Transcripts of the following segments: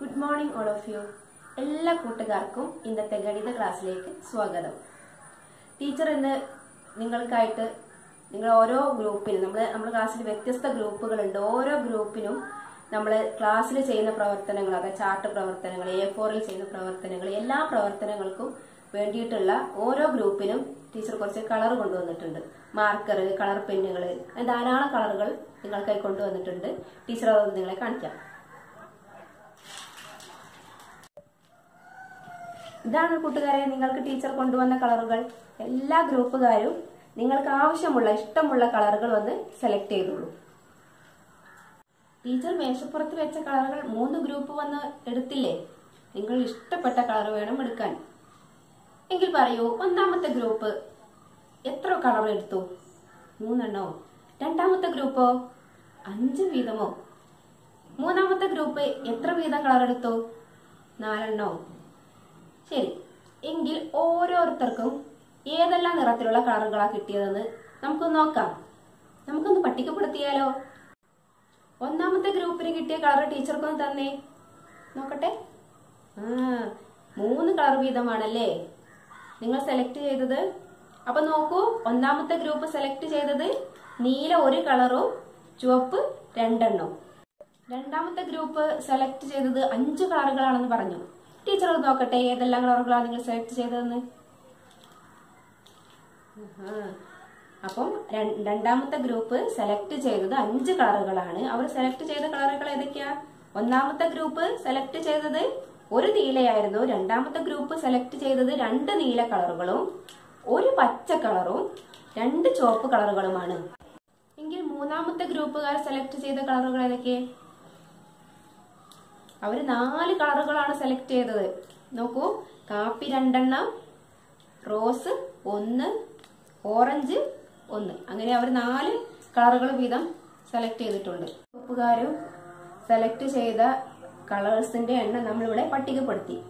Good morning all of you എല്ലാ കൂട്ടുകാർക്കും ഇന്നത്തെ ഗണിത ക്ലാസ്സിലേക്ക് സ്വാഗതം. ടീച്ചർ ഇന്ന് നിങ്ങൾക്കായിട്ട് നിങ്ങൾ ഓരോ ഗ്രൂപ്പിനും നമ്മൾ നമ്മുടെ ക്ലാസ്സിൽ വ്യത്യസ്ത ഗ്രൂപ്പുകളുണ്ട്. ഓരോ ഗ്രൂപ്പിനും നമ്മൾ ക്ലാസ്സിൽ ചെയ്യുന്ന പ്രവർത്തനങ്ങൾ അതായത് ചാർട്ട് പ്രവർത്തനങ്ങൾ എ ഫോറിൽ ചെയ്യുന്ന പ്രവർത്തനങ്ങൾ എല്ലാ പ്രവർത്തനങ്ങൾക്കും വേണ്ടിയിട്ടുള്ള ഓരോ ഗ്രൂപ്പിനും ടീച്ചർ കുറച്ച് കളർ കൊണ്ടുവന്നിട്ടുണ്ട്. മാർക്കർ കളർ പെന്നുകൾ ധാരാളം കളറുകൾ നിങ്ങൾക്കായി കൊണ്ടുവന്നിട്ടുണ്ട്. ടീച്ചർ അതൊന്ന് നിങ്ങളെ കാണിക്കാം. ഇതാണ് കൂട്ടുകാരെ നിങ്ങൾക്ക് ടീച്ചർ കൊണ്ടുവന്ന കളറുകൾ എല്ലാ ഗ്രൂപ്പുകാരും നിങ്ങൾക്ക് ആവശ്യമുള്ള ഇഷ്ടമുള്ള കളറുകൾ വന്ന് സെലക്ട് ചെയ്തോളൂ. ടീച്ചർ മേശപ്പുറത്ത് വെച്ച കളറുകൾ മൂന്ന് ഗ്രൂപ്പ് വന്ന് എടുത്തില്ലേ? നിങ്ങൾ ഇഷ്ടപ്പെട്ട കളർ വേണം എടുക്കാൻ. എങ്കിൽ പറയൂ ഒന്നാമത്തെ ഗ്രൂപ്പ് എത്ര കളർ എടുത്തു? മൂന്നെണ്ണോ? രണ്ടാമത്തെ ഗ്രൂപ്പോ അഞ്ച് വീതമോ? മൂന്നാമത്തെ ഗ്രൂപ്പ് എത്ര വീതം കളർ എടുത്തു? നാലെണ്ണോ? ശരി എങ്കിൽ ഓരോരുത്തർക്കും ഏതെല്ലാം നിറത്തിലുള്ള കളറുകളാണ് കിട്ടിയതെന്ന് നമുക്കൊന്ന് നോക്കാം. നമുക്കൊന്ന് പട്ടികപ്പെടുത്തിയാലോ? ഒന്നാമത്തെ ഗ്രൂപ്പിന് കിട്ടിയ കളർ ടീച്ചർക്കൊന്ന് തന്നേ. നോക്കട്ടെ. ആ മൂന്ന് കളർ വീതമാണല്ലേ? നിങ്ങൾ സെലക്ട് ചെയ്തത്. അപ്പൊ നോക്കൂ ഒന്നാമത്തെ ഗ്രൂപ്പ് സെലക്ട് ചെയ്തത് നീല ഒരു കളറും ചുവപ്പ് രണ്ടെണ്ണവും രണ്ടാമത്തെ ഗ്രൂപ്പ് സെലക്ട് ചെയ്തത് അഞ്ച് കളറുകളാണെന്ന് പറഞ്ഞു. ടീച്ചർ നോക്കട്ടെ ഏതെല്ലാം കളറുകളാണ് നിങ്ങൾ സെലക്ട് ചെയ്തതെന്ന്. അപ്പം രണ്ടാമത്തെ ഗ്രൂപ്പ് സെലക്ട് ചെയ്തത് അഞ്ച് കളറുകളാണ്. അവർ സെലക്ട് ചെയ്ത കളറുകൾ ഏതൊക്കെയാ? ഒന്നാമത്തെ ഗ്രൂപ്പ് സെലക്ട് ചെയ്തത് ഒരു നീലയായിരുന്നു. രണ്ടാമത്തെ ഗ്രൂപ്പ് സെലക്ട് ചെയ്തത് രണ്ട് നീല കളറുകളും ഒരു പച്ച കളറും രണ്ട് ചുവപ്പ് കളറുകളുമാണ്. എങ്കിൽ മൂന്നാമത്തെ ഗ്രൂപ്പുകാർ സെലക്ട് ചെയ്ത കളറുകൾ ഏതൊക്കെ? അവർ നാല് കളറുകളാണ് സെലക്ട് ചെയ്തത്. നോക്കൂ കാപ്പി രണ്ടെണ്ണം റോസ് ഒന്ന് ഓറഞ്ച് ഒന്ന്. അങ്ങനെ അവർ നാല് കളറുകൾ വീതം സെലക്ട് ചെയ്തിട്ടുണ്ട്. ഗ്രൂപ്പുകാരും സെലക്ട് ചെയ്ത കളേഴ്സിന്റെ എണ്ണം നമ്മളിവിടെ പട്ടികപ്പെടുത്തി.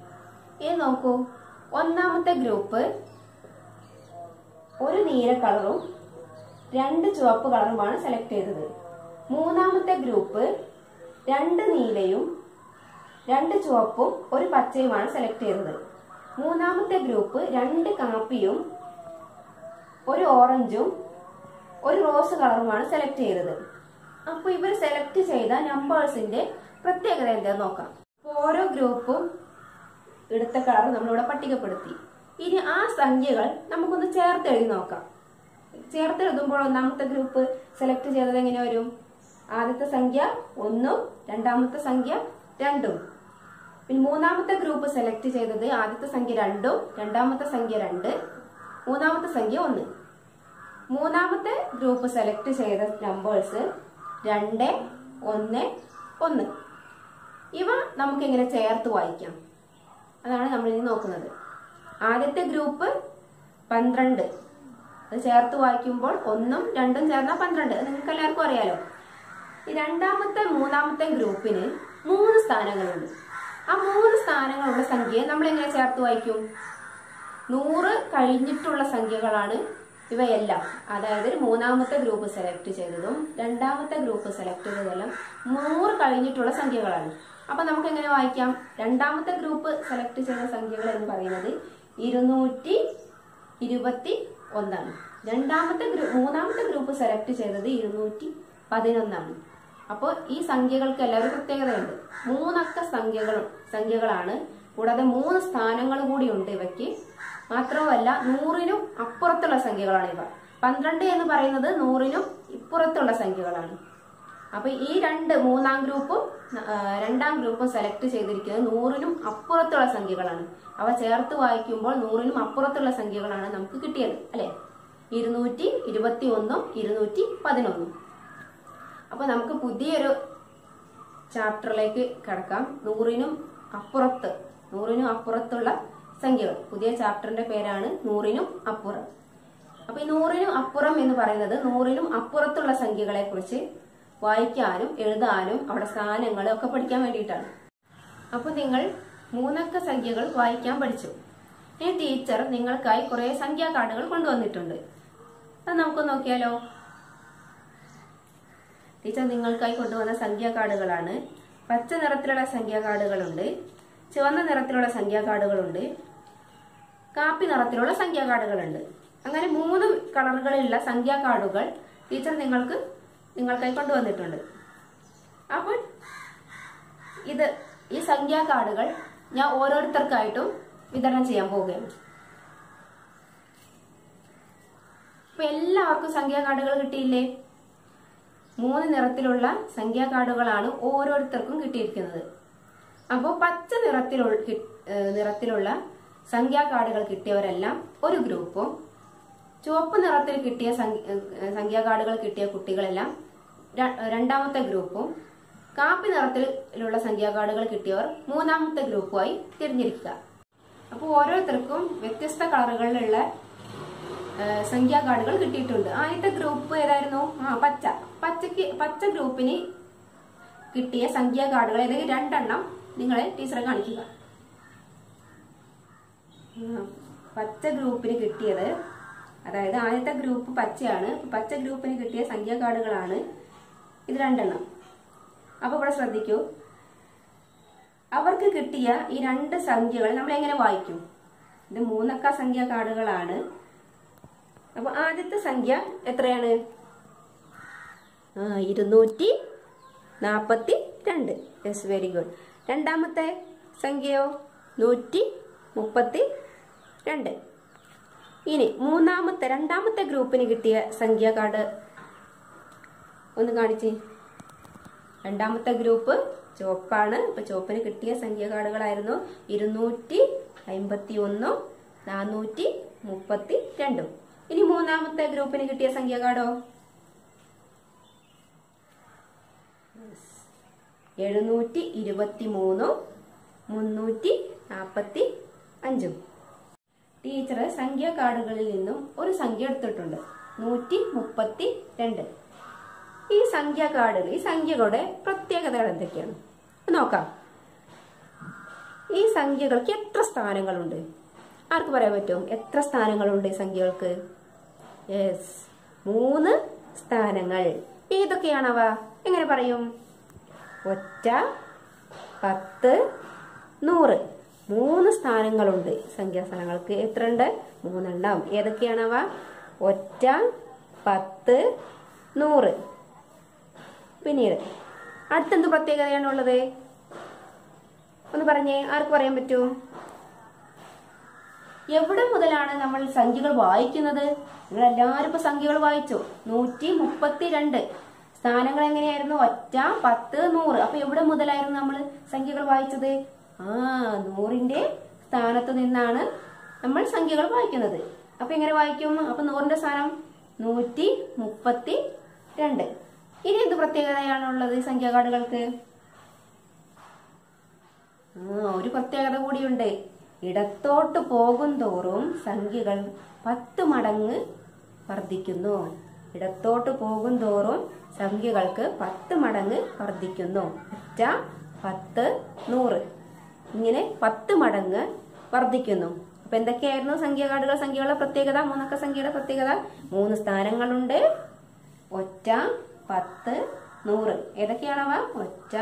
ഇനി നോക്കൂ ഒന്നാമത്തെ ഗ്രൂപ്പ് ഒരു നീല കളറും രണ്ട് ചുവപ്പ് കളറുമാണ് സെലക്ട് ചെയ്തത്. മൂന്നാമത്തെ ഗ്രൂപ്പ് രണ്ട് നീലയും രണ്ട് ചുവപ്പും ഒരു പച്ചയുമാണ് സെലക്ട് ചെയ്തത് മൂന്നാമത്തെ ഗ്രൂപ്പ് രണ്ട് കാപ്പിയും ഒരു ഓറഞ്ചും ഒരു റോസ് കളറുമാണ് സെലക്ട് ചെയ്തത് അപ്പോൾ ഇവർ സെലക്ട് ചെയ്ത നമ്പേഴ്സിന്റെ പ്രത്യേകത എന്താന്ന് നോക്കാം. ഓരോ ഗ്രൂപ്പും എടുത്ത കളർ നമ്മളിവിടെ പട്ടികപ്പെടുത്തി. ഇനി ആ സംഖ്യകൾ നമുക്കൊന്ന് ചേർത്ത് എഴുതി നോക്കാം. ചേർത്ത് എഴുതുമ്പോൾ ഒന്നാമത്തെ ഗ്രൂപ്പ് സെലക്ട് ചെയ്തത് എങ്ങനെ വരും? ആദ്യത്തെ സംഖ്യ ഒന്നും രണ്ടാമത്തെ സംഖ്യ രണ്ടും. പിന്നെ മൂന്നാമത്തെ ഗ്രൂപ്പ് സെലക്ട് ചെയ്തത് ആദ്യത്തെ സംഖ്യ രണ്ടും രണ്ടാമത്തെ സംഖ്യ രണ്ട് മൂന്നാമത്തെ സംഖ്യ ഒന്ന്. മൂന്നാമത്തെ ഗ്രൂപ്പ് സെലക്ട് ചെയ്ത നമ്പേഴ്സ് രണ്ട് ഒന്ന് ഒന്ന്. ഇവ നമുക്ക് എങ്ങനെ ചേർത്ത് വായിക്കാം. അതാണ് നമ്മൾ ഇനി നോക്കുന്നത്. ആദ്യത്തെ ഗ്രൂപ്പ് പന്ത്രണ്ട്. അത് ചേർത്ത് വായിക്കുമ്പോൾ ഒന്നും രണ്ടും ചേർന്നാൽ പന്ത്രണ്ട്. നിങ്ങൾക്ക് എല്ലാവർക്കും അറിയാലോ. ഈ രണ്ടാമത്തെ മൂന്നാമത്തെ ഗ്രൂപ്പിന് മൂന്ന് സ്ഥാനങ്ങളുണ്ട്. ആ മൂന്ന് സ്ഥാനങ്ങളുള്ള സംഖ്യയെ നമ്മൾ എങ്ങനെ ചേർത്ത് വായിക്കും? നൂറ് കഴിഞ്ഞിട്ടുള്ള സംഖ്യകളാണ് ഇവയെല്ലാം. അതായത് മൂന്നാമത്തെ ഗ്രൂപ്പ് സെലക്ട് ചെയ്തതും രണ്ടാമത്തെ ഗ്രൂപ്പ് സെലക്ട് ചെയ്തതെല്ലാം നൂറ് കഴിഞ്ഞിട്ടുള്ള സംഖ്യകളാണ്. അപ്പൊ നമുക്ക് എങ്ങനെ വായിക്കാം? രണ്ടാമത്തെ ഗ്രൂപ്പ് സെലക്ട് ചെയ്ത സംഖ്യകൾ എന്ന് പറയുന്നത് ഇരുന്നൂറ്റി ഇരുപത്തി ഒന്നാണ്. രണ്ടാമത്തെ ഗ്രൂ മൂന്നാമത്തെ ഗ്രൂപ്പ് സെലക്ട് ചെയ്തത് ഇരുന്നൂറ്റി പതിനൊന്നാണ്. അപ്പോൾ ഈ സംഖ്യകൾക്ക് എല്ലാവരും പ്രത്യേകതയുണ്ട്. മൂന്നക്ക സംഖ്യകൾ സംഖ്യകളാണ്. കൂടാതെ മൂന്ന് സ്ഥാനങ്ങൾ കൂടിയുണ്ട് ഇവയ്ക്ക്. മാത്രവുമല്ല നൂറിനും അപ്പുറത്തുള്ള സംഖ്യകളാണ് ഇവ. പന്ത്രണ്ട് എന്ന് പറയുന്നത് നൂറിനും ഇപ്പുറത്തുള്ള സംഖ്യകളാണ്. അപ്പൊ ഈ രണ്ട് മൂന്നാം ഗ്രൂപ്പും രണ്ടാം ഗ്രൂപ്പും സെലക്ട് ചെയ്തിരിക്കുന്നത് നൂറിനും അപ്പുറത്തുള്ള സംഖ്യകളാണ്. അവ ചേർത്ത് വായിക്കുമ്പോൾ നൂറിനും അപ്പുറത്തുള്ള സംഖ്യകളാണ് നമുക്ക് കിട്ടിയത് അല്ലെ? ഇരുന്നൂറ്റി ഇരുപത്തി ഒന്നും ഇരുന്നൂറ്റി പതിനൊന്നും. അപ്പൊ നമുക്ക് പുതിയൊരു ചാപ്റ്ററിലേക്ക് കടക്കാം. നൂറിനും അപ്പുറത്ത് നൂറിനും അപ്പുറത്തുള്ള സംഖ്യകൾ. പുതിയ ചാപ്റ്ററിന്റെ പേരാണ് നൂറിനും അപ്പുറം. അപ്പൊ ഈ നൂറിനും അപ്പുറം എന്ന് പറയുന്നത് നൂറിനും അപ്പുറത്തുള്ള സംഖ്യകളെ കുറിച്ച് വായിക്കാനും എഴുതാനും അവിടെ സ്ഥാനങ്ങളും ഒക്കെ പഠിക്കാൻ വേണ്ടിയിട്ടാണ്. അപ്പൊ നിങ്ങൾ മൂന്നക്ക സംഖ്യകൾ വായിക്കാൻ പഠിച്ചു. ഈ ടീച്ചർ നിങ്ങൾക്കായി കുറെ സംഖ്യാ കാർഡുകൾ കൊണ്ടുവന്നിട്ടുണ്ട്. അത് നമുക്ക് നോക്കിയാലോ? ടീച്ചർ നിങ്ങൾക്കായി കൊണ്ടുവന്ന സംഖ്യാ കാർഡുകളാണ് പച്ച നിറത്തിലുള്ള സംഖ്യാ കാർഡുകളുണ്ട് ചുവന്ന നിറത്തിലുള്ള സംഖ്യാ കാർഡുകളുണ്ട് കാപ്പി നിറത്തിലുള്ള സംഖ്യാ കാർഡുകളുണ്ട് അങ്ങനെ മൂന്ന് കളറുകളിലുള്ള സംഖ്യാ കാർഡുകൾ ടീച്ചർ നിങ്ങൾക്ക് നിങ്ങൾക്കായി കൊണ്ടുവന്നിട്ടുണ്ട്. അപ്പോൾ ഇത് ഈ സംഖ്യാ കാർഡുകൾ ഞാൻ ഓരോരുത്തർക്കായിട്ടും വിതരണം ചെയ്യാൻ പോവുകയാണ്. അപ്പൊ എല്ലാവർക്കും സംഖ്യാ കാർഡുകൾ കിട്ടിയില്ലേ? മൂന്ന് നിറത്തിലുള്ള സംഖ്യാ കാർഡുകളാണ് ഓരോരുത്തർക്കും കിട്ടിയിരിക്കുന്നത്. അപ്പോൾ പച്ച നിറത്തിലുള്ള നിറത്തിലുള്ള സംഖ്യാ കാർഡുകൾ കിട്ടിയവരെല്ലാം ഒരു ഗ്രൂപ്പും ചുവപ്പ് നിറത്തിൽ കിട്ടിയ സംഖ്യ- കാർഡുകൾ കിട്ടിയ കുട്ടികളെല്ലാം രണ്ടാമത്തെ ഗ്രൂപ്പും കാപ്പി നിറത്തിലുള്ള സംഖ്യാ കാർഡുകൾ കിട്ടിയവർ മൂന്നാമത്തെ ഗ്രൂപ്പുമായി തിരഞ്ഞെടുക്കുക. അപ്പോൾ ഓരോരുത്തർക്കും വ്യത്യസ്ത കളറുകളിലുള്ള സംഖ്യാ കാർഡുകൾ കിട്ടിയിട്ടുണ്ട്. ആദ്യത്തെ ഗ്രൂപ്പ് ഏതായിരുന്നു? ആ പച്ച. പച്ചക്ക് പച്ച ഗ്രൂപ്പിന് കിട്ടിയ സംഖ്യാ കാർഡുകൾ ഏതെങ്കിലും രണ്ടെണ്ണം നിങ്ങളെ ടീച്ചറെ കാണിക്കുക. പച്ച ഗ്രൂപ്പിന് കിട്ടിയത് അതായത് ആദ്യത്തെ ഗ്രൂപ്പ് പച്ചയാണ്. പച്ച ഗ്രൂപ്പിന് കിട്ടിയ സംഖ്യാ കാർഡുകളാണ് ഇത് രണ്ടെണ്ണം. അപ്പൊ ഇവിടെ ശ്രദ്ധിക്കൂ. അവർക്ക് കിട്ടിയ ഈ രണ്ട് സംഖ്യകൾ നമ്മൾ എങ്ങനെ വായിക്കും? ഇത് മൂന്നക്ക സംഖ്യാ കാർഡുകളാണ്. അപ്പൊ ആദ്യത്തെ സംഖ്യ എത്രയാണ്? ഇരുന്നൂറ്റി നാൽപ്പത്തി രണ്ട് യെസ് വെരി ഗുഡ് രണ്ടാമത്തെ സംഖ്യയോ? നൂറ്റി മുപ്പത്തി രണ്ട് ഇനി മൂന്നാമത്തെ രണ്ടാമത്തെ ഗ്രൂപ്പിന് കിട്ടിയ സംഖ്യ കാർഡ് ഒന്ന് കാണിച്ച്. രണ്ടാമത്തെ ഗ്രൂപ്പ് ചുവപ്പാണ്. ഇപ്പൊ ചുവപ്പിന് കിട്ടിയ സംഖ്യ കാർഡുകളായിരുന്നു ഇരുന്നൂറ്റി അമ്പത്തി ഒന്നും നാനൂറ്റി മുപ്പത്തി രണ്ടും ഇനി മൂന്നാമത്തെ ഗ്രൂപ്പിന് കിട്ടിയ സംഖ്യ കാടോ എഴുന്നൂറ്റി ഇരുപത്തി മൂന്നും മുന്നൂറ്റി നാൽപ്പത്തി അഞ്ചും. ടീച്ചർ സംഖ്യ കാർഡുകളിൽ നിന്നും ഒരു സംഖ്യ എടുത്തിട്ടുണ്ട്. നൂറ്റി മുപ്പത്തി രണ്ട്. ഈ സംഖ്യ കാർഡുകൾ ഈ സംഖ്യകളുടെ പ്രത്യേകതകൾ എന്തൊക്കെയാണ്? നോക്കാം. ഈ സംഖ്യകൾക്ക് എത്ര സ്ഥാനങ്ങളുണ്ട്? ആർക്ക് പറയാൻ പറ്റും? എത്ര സ്ഥാനങ്ങളുണ്ട് സംഖ്യകൾക്ക്? യെസ് മൂന്ന് സ്ഥാനങ്ങൾ. ഏതൊക്കെയാണവ? എങ്ങനെ പറയും? ഒറ്റ പത്ത് നൂറ്. മൂന്ന് സ്ഥാനങ്ങളുണ്ട് സംഖ്യാസ്ഥാനങ്ങൾക്ക്. എത്ര ഉണ്ട് മൂന്നെണ്ണം. ഏതൊക്കെയാണവ? ഒറ്റ പത്ത് നൂറ്. പിന്നീട് അടുത്തെന്ത് പ്രത്യേകതയാണുള്ളത് ഒന്ന് പറഞ്ഞേ ആർക്ക് പറയാൻ പറ്റൂ? എവിടെ മുതലാണ് നമ്മൾ സംഖ്യകൾ വായിക്കുന്നത്? നിങ്ങൾ എല്ലാവരും ഇപ്പൊ സംഖ്യകൾ വായിച്ചു. നൂറ്റി മുപ്പത്തിരണ്ട് സ്ഥാനങ്ങൾ എങ്ങനെയായിരുന്നു? ഒറ്റ പത്ത് നൂറ്. അപ്പൊ എവിടെ മുതലായിരുന്നു നമ്മൾ സംഖ്യകൾ വായിച്ചത്? ആ നൂറിന്റെ സ്ഥാനത്ത് നിന്നാണ് നമ്മൾ സംഖ്യകൾ വായിക്കുന്നത്. അപ്പൊ എങ്ങനെ വായിക്കും? അപ്പൊ നൂറിന്റെ സ്ഥാനം നൂറ്റി മുപ്പത്തി രണ്ട് ഇനി എന്ത് പ്രത്യേകതയാണുള്ളത് സംഖ്യാകാർഡുകൾക്ക് സംഖ്യാ കാർഡുകൾക്ക്? ആ ഒരു പ്രത്യേകത കൂടിയുണ്ട്. ഇടത്തോട്ട് പോകും തോറും സംഖ്യകൾ പത്ത് മടങ്ങ് വർദ്ധിക്കുന്നു. ഇടത്തോട്ട് പോകും തോറും സംഖ്യകൾക്ക് പത്ത് മടങ്ങ് വർദ്ധിക്കുന്നു. ഒറ്റ പത്ത് നൂറ്. ഇങ്ങനെ പത്ത് മടങ്ങ് വർദ്ധിക്കുന്നു. അപ്പൊ എന്തൊക്കെയായിരുന്നു സംഖ്യാകാർഡുകൾ? സംഖ്യകളുടെ പ്രത്യേകത മൂന്നക്ക സംഖ്യയുടെ പ്രത്യേകത? മൂന്ന് സ്ഥാനങ്ങളുണ്ട്. ഒറ്റ പത്ത് നൂറ്. ഏതൊക്കെയാണവ? ഒറ്റ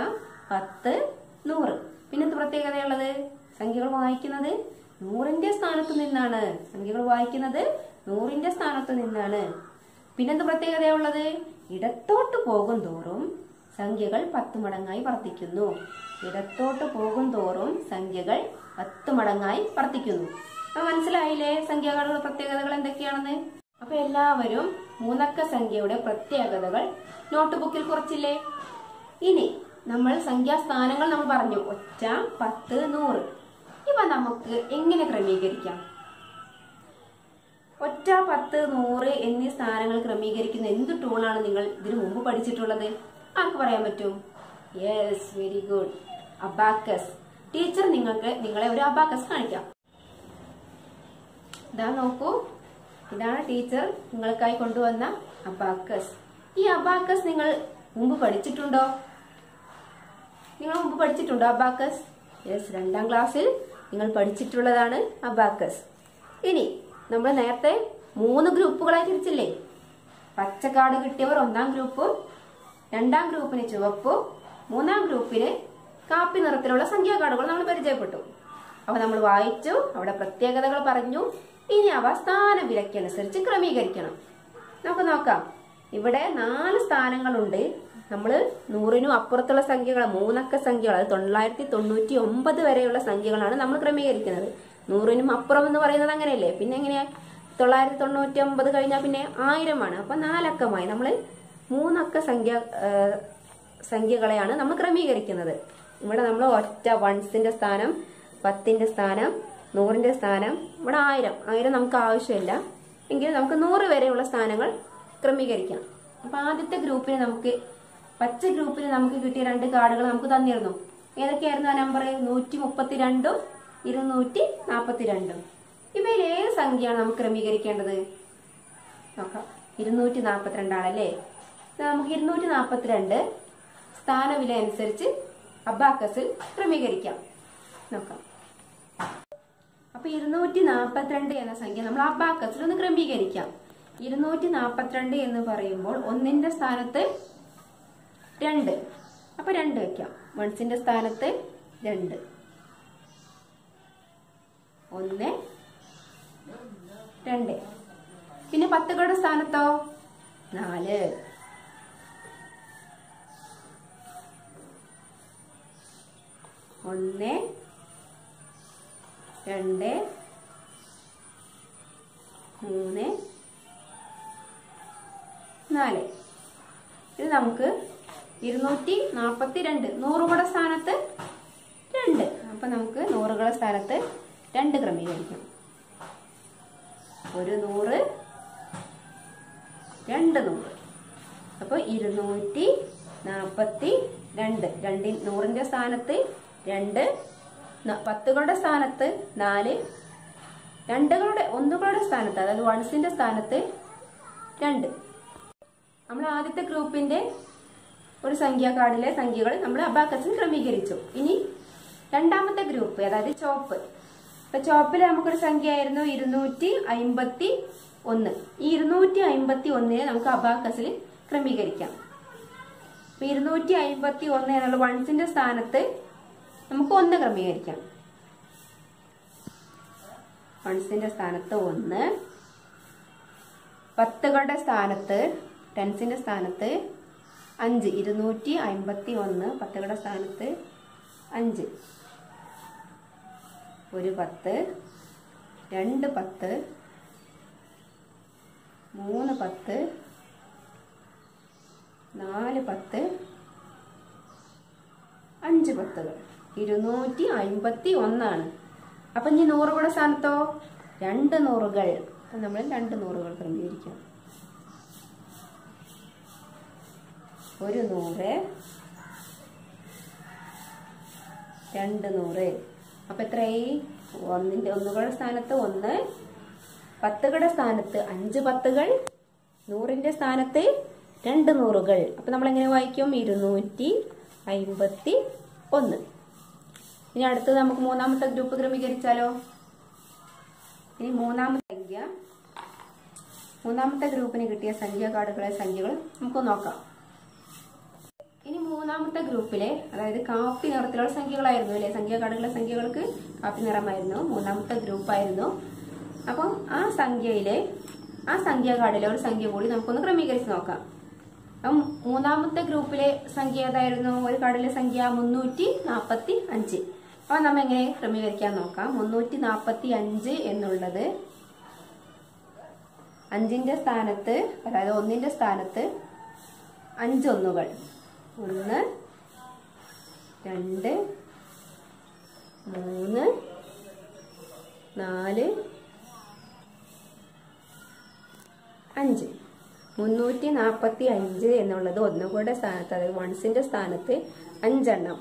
പത്ത് നൂറ്. പിന്നെന്ത് പ്രത്യേകതയുള്ളത്? സംഖ്യകൾ വായിക്കുന്നത് നൂറിന്റെ സ്ഥാനത്ത് നിന്നാണ്. സംഖ്യകൾ വായിക്കുന്നത് നൂറിന്റെ സ്ഥാനത്ത് നിന്നാണ്. പിന്നെന്ത് പ്രത്യേകതയുള്ളത്? ഇടത്തോട്ട് പോകും തോറും സംഖ്യകൾ പത്ത് മടങ്ങായി വർദ്ധിക്കുന്നു. ഇടത്തോട്ട് പോകും തോറും സംഖ്യകൾ പത്ത് മടങ്ങായി വർദ്ധിക്കുന്നു. അപ്പൊ മനസ്സിലായില്ലേ? സംഖ്യകളുടെ പ്രത്യേകതകൾ എന്തൊക്കെയാണെന്ന്? അപ്പൊ എല്ലാവരും മൂന്നക്ക സംഖ്യയുടെ പ്രത്യേകതകൾ നോട്ട് ബുക്കിൽ കുറിച്ചില്ലേ? ഇനി നമ്മൾ സംഖ്യാസ്ഥാനങ്ങൾ നമ്മൾ പറഞ്ഞു. ഒറ്റ പത്ത് നൂറ്. ഇവ നമുക്ക് എങ്ങനെ ക്രമീകരിക്കാം? ഒറ്റ പത്ത് നൂറ് എന്നീ സ്ഥാനങ്ങൾ ക്രമീകരിക്കുന്ന എന്ത് ടൂളാണ് നിങ്ങൾ ഇതിനു മുമ്പ് പഠിച്ചിട്ടുള്ളത്? ആർക്ക് പറയാൻ പറ്റും? Yes very good abacus teacher നിങ്ങൾക്ക് നിങ്ങളെ ഒരു അബാക്കസ് കാണിക്കാം. ഇതാ നോക്കൂ. ഇതാണ് ടീച്ചർ നിങ്ങൾക്കായി കൊണ്ടുവന്ന അബാക്കസ് ഈ അബാക്കസ് നിങ്ങൾ മുമ്പ് പഠിച്ചിട്ടുണ്ടോ? നിങ്ങൾ മുമ്പ് പഠിച്ചിട്ടുണ്ടോ അബാക്കസ് യെസ് രണ്ടാം ക്ലാസ്സിൽ നിങ്ങൾ പഠിച്ചിട്ടുള്ളതാണ് അബാക്കസ്. ഇനി നമ്മൾ നേരത്തെ മൂന്ന് ഗ്രൂപ്പുകളായി തിരിച്ചില്ലേ? പച്ചക്കാട് കിട്ടിയവർ ഒന്നാം ഗ്രൂപ്പും രണ്ടാം ഗ്രൂപ്പിന് ചുവപ്പും മൂന്നാം ഗ്രൂപ്പിന് കാപ്പി നിറത്തിലുള്ള സംഖ്യാ കാർഡുകൾ നമ്മൾ പരിചയപ്പെട്ടു. അപ്പൊ നമ്മൾ വായിച്ചു അവിടെ പ്രത്യേകതകൾ പറഞ്ഞു. ഇനി അവ സ്ഥാന വിലക്കനുസരിച്ച് ക്രമീകരിക്കണം. നമുക്ക് നോക്കാം. ഇവിടെ നാല് സ്ഥാനങ്ങളുണ്ട്. നമ്മൾ നൂറിനും അപ്പുറത്തുള്ള സംഖ്യകൾ മൂന്നക്ക സംഖ്യകൾ അത് തൊള്ളായിരത്തി തൊണ്ണൂറ്റി ഒമ്പത് വരെയുള്ള സംഖ്യകളാണ് നമ്മൾ ക്രമീകരിക്കുന്നത്. നൂറിനും അപ്പുറം എന്ന് പറയുന്നത് അങ്ങനെയല്ലേ? പിന്നെ എങ്ങനെയാ? തൊള്ളായിരത്തി തൊണ്ണൂറ്റി ഒമ്പത് കഴിഞ്ഞാൽ പിന്നെ ആയിരമാണ്. അപ്പൊ നാലക്കമായി നമ്മൾ മൂന്നക്ക സംഖ്യ സംഖ്യകളെയാണ് നമ്മൾ ക്രമീകരിക്കുന്നത്. ഇവിടെ നമ്മൾ ഒറ്റ വൺസിന്റെ സ്ഥാനം പത്തിന്റെ സ്ഥാനം നൂറിന്റെ സ്ഥാനം ഇവിടെ ആയിരം. ആയിരം നമുക്ക് ആവശ്യമില്ല. എങ്കിലും നമുക്ക് നൂറ് വരെയുള്ള സ്ഥാനങ്ങൾ ക്രമീകരിക്കാം. അപ്പൊ ആദ്യത്തെ ഗ്രൂപ്പിന് നമുക്ക് പച്ച ഗ്രൂപ്പിൽ നമുക്ക് കിട്ടിയ രണ്ട് കാർഡുകൾ നമുക്ക് തന്നിരുന്നു. ഏതൊക്കെയായിരുന്നു ആ നമ്പർ നൂറ്റി മുപ്പത്തിരണ്ടും ഇരുന്നൂറ്റി നാൽപ്പത്തിരണ്ടും ഇവയിൽ ഏത് സംഖ്യയാണ് നമുക്ക് ക്രമീകരിക്കേണ്ടത്? നോക്കാം. ഇരുന്നൂറ്റി നാൽപ്പത്തിരണ്ടാണല്ലേ നമുക്ക് ഇരുന്നൂറ്റി നാൽപ്പത്തിരണ്ട് സ്ഥാനവില അനുസരിച്ച് അബാക്കസിൽ ക്രമീകരിക്കാം. നോക്കാം. അപ്പൊ ഇരുന്നൂറ്റി നാൽപ്പത്തിരണ്ട് എന്ന സംഖ്യ നമ്മൾ അബാക്കസിൽ ഒന്ന് ക്രമീകരിക്കാം. ഇരുന്നൂറ്റി നാൽപ്പത്തിരണ്ട് എന്ന് പറയുമ്പോൾ ഒന്നിന്റെ സ്ഥാനത്ത് രണ്ട്. അപ്പൊ രണ്ട് വെക്കാം. വൺസിന്റെ സ്ഥാനത്ത് രണ്ട്. ഒന്ന്. രണ്ട്. പിന്നെ പത്തുകളുടെ സ്ഥാനത്തോ? നാല്. ഒന്ന്. രണ്ട്. മൂന്ന്. നാല്. ഇത് നമുക്ക് ഇരുന്നൂറ്റി നാൽപ്പത്തി രണ്ട് നൂറുകളുടെ സ്ഥാനത്ത് രണ്ട്. അപ്പം നമുക്ക് നൂറുകളുടെ സ്ഥാനത്ത് രണ്ട് ക്രമീകരിക്കാം. ഒരു നൂറ് രണ്ട് നൂറ്. അപ്പോൾ ഇരുന്നൂറ്റി നാൽപ്പത്തി രണ്ട് രണ്ടി നൂറിന്റെ സ്ഥാനത്ത് രണ്ട് പത്തുകളുടെ സ്ഥാനത്ത് നാല് രണ്ടുകളുടെ ഒന്നുകളുടെ സ്ഥാനത്ത് അതായത് വൺസിന്റെ സ്ഥാനത്ത് രണ്ട്. നമ്മൾ ആദ്യത്തെ ഗ്രൂപ്പിന്റെ ഒരു സംഖ്യാ കാർഡിലെ സംഖ്യകൾ നമ്മൾ അബാക്കസിൽ ക്രമീകരിച്ചു. ഇനി രണ്ടാമത്തെ ഗ്രൂപ്പ് അതായത് ചോപ്പ്. ഇപ്പൊ ചോപ്പിൽ നമുക്കൊരു സംഖ്യ ആയിരുന്നു ഇരുന്നൂറ്റി അയിമ്പത്തി ഒന്ന്. ഈ ഇരുന്നൂറ്റി അയിമ്പത്തി ഒന്നിനെ നമുക്ക് അബാക്കസിൽ ക്രമീകരിക്കാം. അപ്പൊ ഇരുന്നൂറ്റി അയിമ്പത്തി ഒന്ന് എന്നുള്ള വൺസിന്റെ സ്ഥാനത്ത് നമുക്ക് ഒന്ന് ക്രമീകരിക്കാം. വൺസിന്റെ സ്ഥാനത്ത് ഒന്ന്. പത്തുകളുടെ സ്ഥാനത്ത് ടെൻസിന്റെ സ്ഥാനത്ത് അഞ്ച് ഇരുന്നൂറ്റി അമ്പത്തി ഒന്ന് പത്തുകളുടെ സ്ഥാനത്ത് അഞ്ച്. ഒരു പത്ത് രണ്ട് പത്ത് മൂന്ന് പത്ത് നാല് പത്ത് അഞ്ച് പത്തുകൾ. ഇരുന്നൂറ്റി അൻപത്തി ഒന്നാണ് അപ്പം ഇനി നൂറുകളുടെ സ്ഥാനത്തോ? രണ്ട് നൂറുകൾ. അപ്പം നമ്മൾ രണ്ട് നൂറുകൾ ക്രമീകരിക്കാം ഒരു നൂറ്. രണ്ട് നൂറ്. അപ്പൊ എത്രയായി? ഒന്നിന്റെ ഒന്നുകളുടെ സ്ഥാനത്ത് ഒന്ന് പത്തുകളുടെ സ്ഥാനത്ത് അഞ്ച് പത്തുകൾ നൂറിന്റെ സ്ഥാനത്ത് രണ്ട് നൂറുകൾ. അപ്പൊ നമ്മൾ എങ്ങനെ വായിക്കും? ഇരുന്നൂറ്റി അയിമ്പത്തി ഒന്ന്. ഇനി അടുത്തത് നമുക്ക് മൂന്നാമത്തെ ഗ്രൂപ്പ് ക്രമീകരിച്ചാലോ? ഇനി മൂന്നാമത്തെ സംഖ്യ. മൂന്നാമത്തെ ഗ്രൂപ്പിന് കിട്ടിയ സംഖ്യാ കാർഡുകളെ സംഖ്യകൾ നമുക്ക് നോക്കാം. മൂന്നാമത്തെ ഗ്രൂപ്പിലെ അതായത് കാപ്പി നിറത്തിലുള്ള സംഖ്യകളായിരുന്നു അല്ലെ? സംഖ്യ കാർഡുകളുടെ സംഖ്യകൾക്ക് കാപ്പി നിറമായിരുന്നു. മൂന്നാമത്തെ ഗ്രൂപ്പായിരുന്നു. അപ്പം ആ സംഖ്യയിലെ ആ സംഖ്യാകാടിലെ ഒരു സംഖ്യ കൂടി നമുക്കൊന്ന് ക്രമീകരിച്ച് നോക്കാം. അപ്പം മൂന്നാമത്തെ ഗ്രൂപ്പിലെ സംഖ്യ ഏതായിരുന്നു? ഒരു കാർഡിലെ സംഖ്യ മുന്നൂറ്റി നാൽപ്പത്തി അഞ്ച് അപ്പൊ നമ്മ എങ്ങനെ ക്രമീകരിക്കാൻ നോക്കാം? മുന്നൂറ്റി നാൽപ്പത്തി അഞ്ച് എന്നുള്ളത് അഞ്ചിന്റെ സ്ഥാനത്ത് അതായത് ഒന്നിന്റെ സ്ഥാനത്ത് അഞ്ചൊന്നുകൾ. ഒന്ന് രണ്ട് മൂന്ന് നാല് അഞ്ച്. മുന്നൂറ്റി നാൽപ്പത്തി അഞ്ച് എന്നുള്ളത് ഒന്നുകൂടെ സ്ഥാനത്ത് അതായത് വൺസിന്റെ സ്ഥാനത്ത് അഞ്ചെണ്ണം.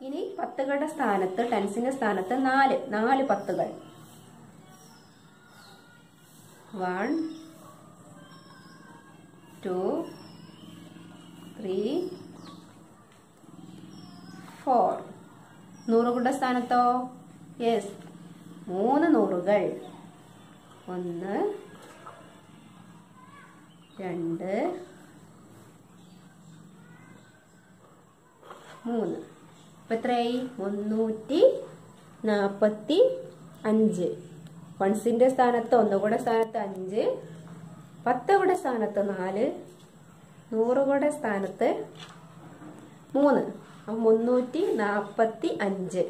ഇനി പത്തുകളുടെ സ്ഥാനത്ത് ടെൻസിന്റെ സ്ഥാനത്ത് നാല് നാല് പത്തുകൾ. വൺ ടു ത്രീ ഫോർ നൂറുകളുടെ സ്ഥാനത്തോ യെസ് മൂന്ന് നൂറുകൾ. ഒന്ന് രണ്ട് മൂന്ന്. ഇപ്പം എത്രയായി? മുന്നൂറ്റി നാൽപ്പത്തി അഞ്ച്. വൺസിന്റെ സ്ഥാനത്ത് ഒന്നുകൂടെ സ്ഥാനത്ത് അഞ്ച്. പത്തുകൂടെ സ്ഥാനത്ത് നാല്. നൂറുകൂടെ സ്ഥാനത്ത് മൂന്ന്. മുന്നൂറ്റി നാൽപ്പത്തി അഞ്ച്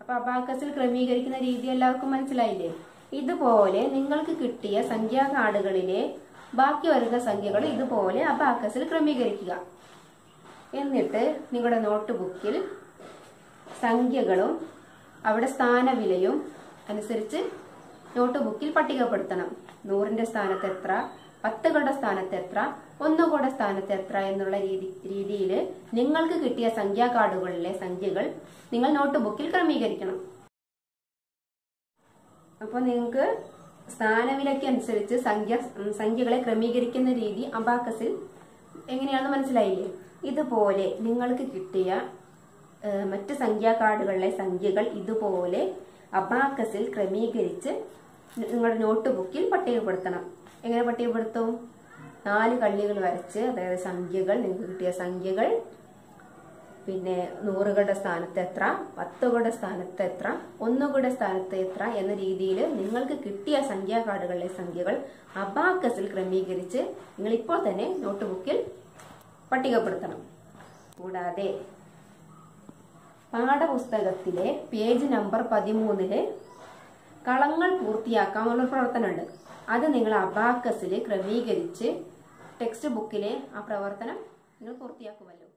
അപ്പൊ അബാക്കസിൽ ക്രമീകരിക്കുന്ന രീതി എല്ലാവർക്കും മനസ്സിലായില്ലേ? ഇതുപോലെ നിങ്ങൾക്ക് കിട്ടിയ സംഖ്യാ കാർഡുകളിലെ ബാക്കി വരുന്ന സംഖ്യകൾ ഇതുപോലെ അബാക്കസിൽ ക്രമീകരിക്കുക. എന്നിട്ട് നിങ്ങളുടെ നോട്ട് ബുക്കിൽ സംഖ്യകളും അവിടെ സ്ഥാനവിലയും അനുസരിച്ച് നോട്ട് ബുക്കിൽ പട്ടികപ്പെടുത്തണം. നൂറിന്റെ സ്ഥാനത്ത് എത്ര പത്തുകളുടെ സ്ഥാനത്ത് എത്ര ഒന്നുകൂടെ സ്ഥാനത്ത് എത്ര എന്നുള്ള രീതി രീതിയിൽ നിങ്ങൾക്ക് കിട്ടിയ സംഖ്യാ കാർഡുകളിലെ സംഖ്യകൾ നിങ്ങൾ നോട്ട് ബുക്കിൽ ക്രമീകരിക്കണം. അപ്പോൾ നിങ്ങൾക്ക് സ്ഥാനവിലയ്ക്ക് അനുസരിച്ച് സംഖ്യ സംഖ്യകളെ ക്രമീകരിക്കുന്ന രീതി അബാക്കസിൽ എങ്ങനെയാണെന്ന് മനസ്സിലായില്ലേ? ഇതുപോലെ നിങ്ങൾക്ക് കിട്ടിയ മറ്റ് സംഖ്യാ കാർഡുകളിലെ സംഖ്യകൾ ഇതുപോലെ അബാക്കസിൽ ക്രമീകരിച്ച് നിങ്ങളുടെ നോട്ട് ബുക്കിൽ പട്ടികപ്പെടുത്തണം. എങ്ങനെ പട്ടികപ്പെടുത്തും? നാല് കള്ളികൾ വരച്ച് അതായത് സംഖ്യകൾ നിങ്ങൾക്ക് കിട്ടിയ സംഖ്യകൾ പിന്നെ നൂറുകളുടെ സ്ഥാനത്ത് എത്ര പത്തുകളുടെ സ്ഥാനത്ത് എത്ര ഒന്നുകളുടെ സ്ഥാനത്ത് എത്ര എന്ന രീതിയിൽ നിങ്ങൾക്ക് കിട്ടിയ സംഖ്യാ കാർഡുകളിലെ സംഖ്യകൾ അബാക്കസിൽ ക്രമീകരിച്ച് നിങ്ങൾ ഇപ്പോൾ തന്നെ നോട്ട് ബുക്കിൽ പട്ടികപ്പെടുത്തണം. കൂടാതെ പാഠപുസ്തകത്തിലെ പേജ് നമ്പർ പതിമൂന്നിൽ കളങ്ങൾ പൂർത്തിയാക്കാനുള്ള പ്രവർത്തനമുണ്ട്. അത് നിങ്ങൾ അബാക്കസിൽ ക്രമീകരിച്ച് ടെക്സ്റ്റ് ബുക്കിലെ ആ പ്രവർത്തനം നിങ്ങൾ പൂർത്തിയാക്കുമല്ലോ.